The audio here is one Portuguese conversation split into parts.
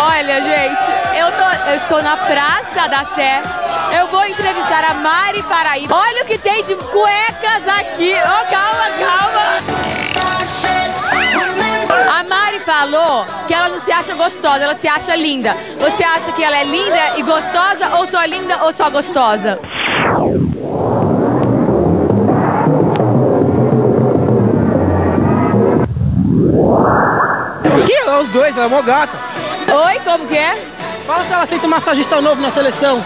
Olha, gente, eu, tô, eu estou na Praça da Sé. Eu vou entrevistar a Mari Paraíba. Olha o que tem de cuecas aqui. Oh, calma, calma. A Mari falou que ela não se acha gostosa, ela se acha linda. Você acha que ela é linda e gostosa ou só linda ou só gostosa? Que é os dois, ela é mó gata. Oi, como que é? Fala se ela aceita um massagista novo na seleção.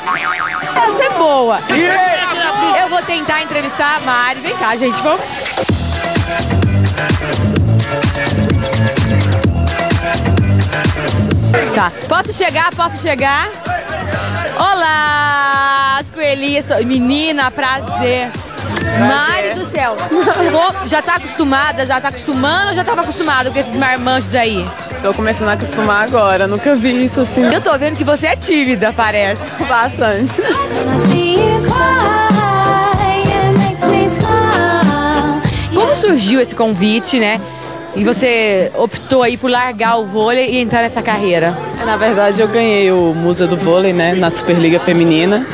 Essa é boa. Eu vou tentar entrevistar a Mari. Vem cá, gente, vamos. Tá, posso chegar? Posso chegar? Olá, coelhinhas. Menina, prazer. Mari do céu. Já tá acostumada? Já tá acostumando ou já tava acostumada com esses marmanjos aí? Tô começando a acostumar agora, nunca vi isso assim. Eu tô vendo que você é tímida, parece. Bastante. Como surgiu esse convite, né? E você optou aí por largar o vôlei e entrar nessa carreira? Na verdade, eu ganhei o Musa do Vôlei, né, na Superliga Feminina.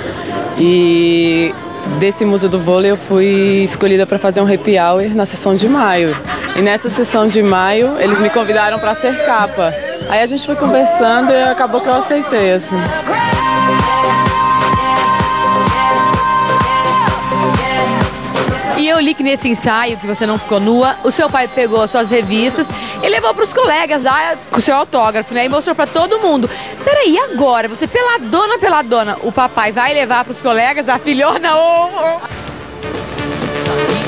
E desse Musa do Vôlei eu fui escolhida para fazer um happy hour na sessão de maio. E nessa sessão de maio, eles me convidaram para ser capa. Aí a gente foi conversando e acabou que eu aceitei, assim. E eu li que nesse ensaio, que você não ficou nua, o seu pai pegou as suas revistas e levou pros colegas lá com o seu autógrafo, né? E mostrou pra todo mundo. Peraí, agora? Você peladona, peladona. O papai vai levar pros colegas a filhona ou...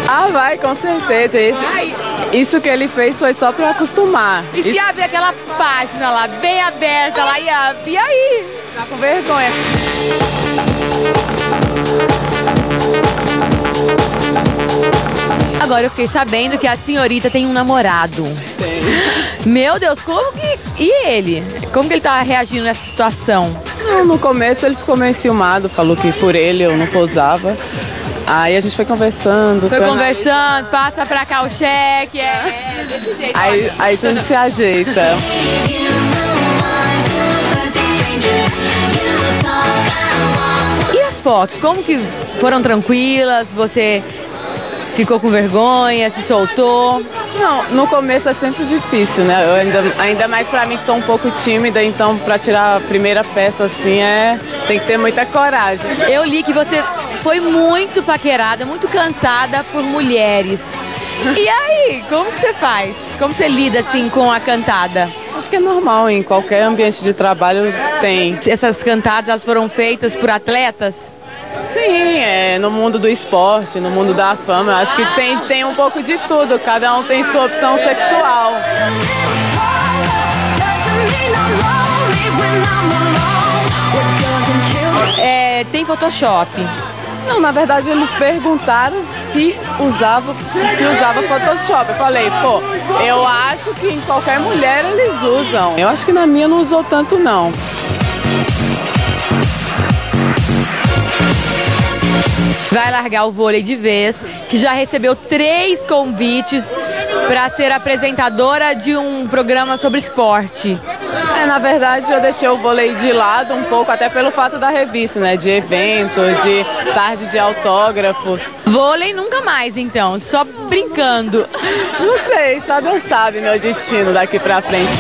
Ah, vai, com certeza. Isso, isso que ele fez foi só para acostumar. E se abre aquela página lá, bem aberta lá, e abre. E aí? Tá com vergonha. Agora eu fiquei sabendo que a senhorita tem um namorado. Meu Deus, como que... E ele? Como que ele tá reagindo nessa situação? Não, no começo ele ficou meio enciumado, falou que por ele eu não posava. Aí a gente foi conversando. Foi conversando, passa pra cá o cheque, é, é desse jeito. Aí, aí tudo se ajeita. E as fotos, como que foram tranquilas? Você ficou com vergonha, se soltou? Não, no começo é sempre difícil, né? Eu ainda, ainda mais pra mim que sou um pouco tímida, então pra tirar a primeira peça assim é. Tem que ter muita coragem. Eu li que você foi muito paquerada, muito cantada por mulheres. E aí, como você faz? Como você lida assim com a cantada? Acho que é normal, em qualquer ambiente de trabalho tem. Essas cantadas elas foram feitas por atletas? Sim, é, no mundo do esporte, no mundo da fama, acho que tem, tem um pouco de tudo, cada um tem sua opção sexual. É, tem Photoshop. Não, na verdade eles perguntaram se usava, se usava Photoshop. Eu falei, pô, eu acho que em qualquer mulher eles usam. Eu acho que na minha não usou tanto não. Vai largar o vôlei de vez, que já recebeu três convites para ser apresentadora de um programa sobre esporte. É, na verdade eu deixei o vôlei de lado um pouco, até pelo fato da revista, né? De eventos, de tarde de autógrafos. Vôlei nunca mais, então, só brincando. Não sei, só Deus sabe meu destino daqui pra frente.